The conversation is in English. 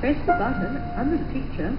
Press the button. under the picture.